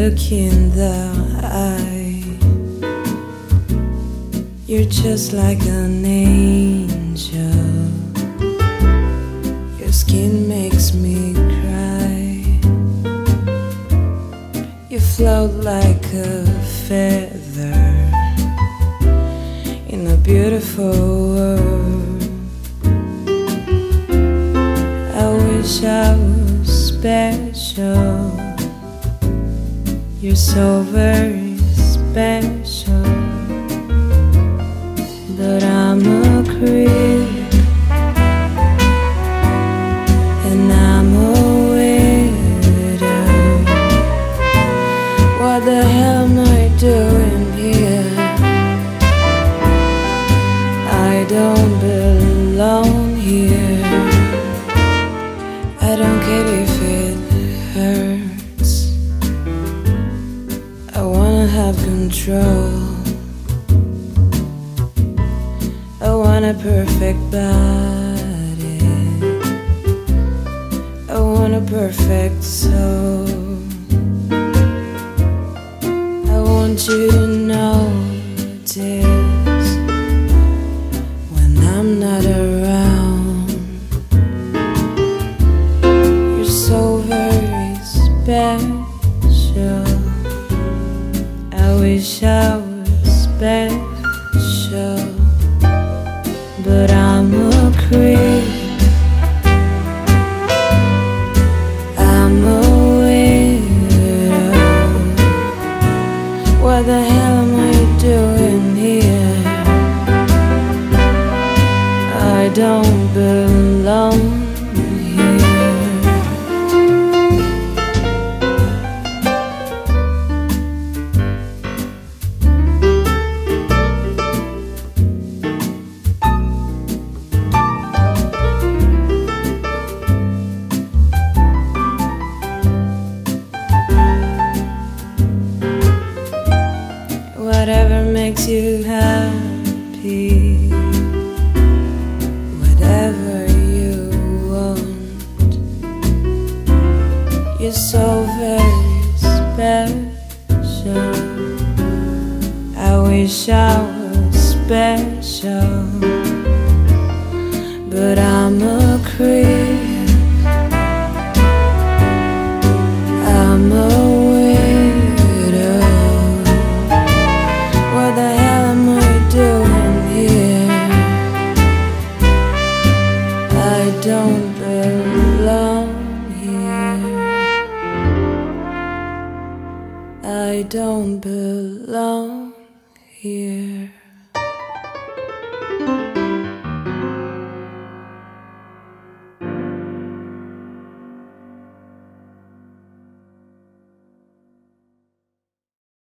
look in the eye. You're just like an angel. Your skin makes me cry. You float like a feather in a beautiful world. I wish I was special. You're so very special. But I'm a creep. And I'm a widow. What the hell am I doing here? I don't belong here. I don't care it control. I want a perfect body. I want a perfect soul. I want you to notice wish I was special, but I'm a creep. I'm a widow. What the hell am I doing here? I don't belong Whatever makes you happy, whatever you want. You're so very special. I wish I was special, but I'm a don't belong here.